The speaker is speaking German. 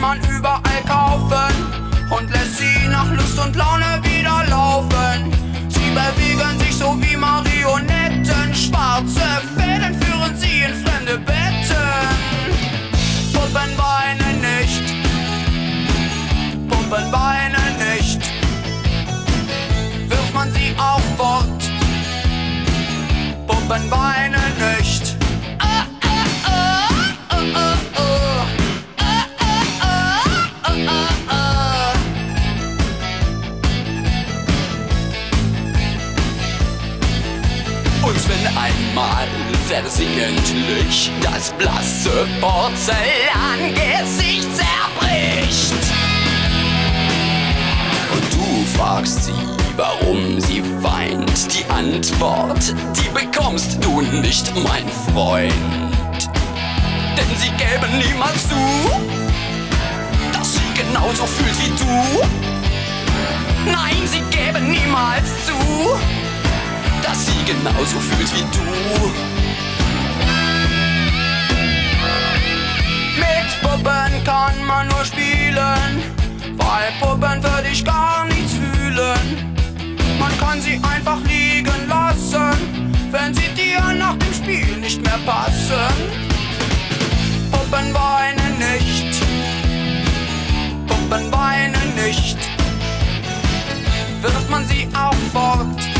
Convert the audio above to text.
kann man überall kaufen und lässt sie nach Lust und Laune wieder laufen. Sie bewegen sich so wie Marionetten, schwarze Fäden führen sie in fremde Betten. Puppen weinen nicht, Puppen weinen nicht, wirft man sie auch fort. Puppen Und wenn einmal versehentlich das blasse Porzellangesicht zerbricht und du fragst sie, warum sie weint, die Antwort, die bekommst du nicht, mein Freund. Denn sie gäben niemals zu, dass sie genauso fühlt wie du. Nein, sie gäben niemals zu, sie genauso fühlt wie du. Mit Puppen kann man nur spielen, weil Puppen für dich gar nichts fühlen. Man kann sie einfach liegen lassen, wenn sie dir nach dem Spiel nicht mehr passen. Puppen weinen nicht, Puppen weinen nicht, wirft man sie auch fort.